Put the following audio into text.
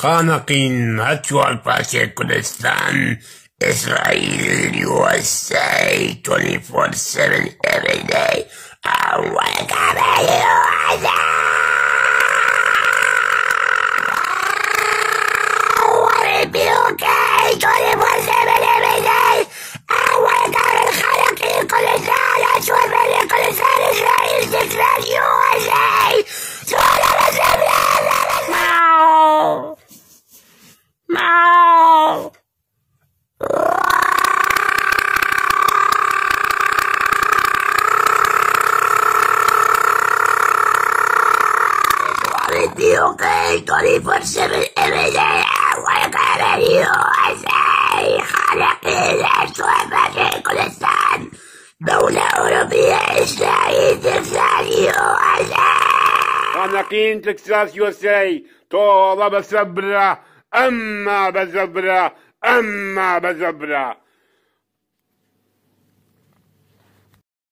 خانقين هاتشوال باشا كردستان Israel, USA, 24-7 every day. I wanna come at you, I wanna be okay, 24-7 every day. I wanna come at خلقي كل سنة أشوف مني كل سنة إسرائيل تسرق USA. Tío, que 24-7 every day I wanna come at you I say خلقي الأسود كردستان دولة أوروبية إسرائيل تسرق USA خانقين تكساس يوسي طوبة بزبرة أما بزبرة أما بزبرة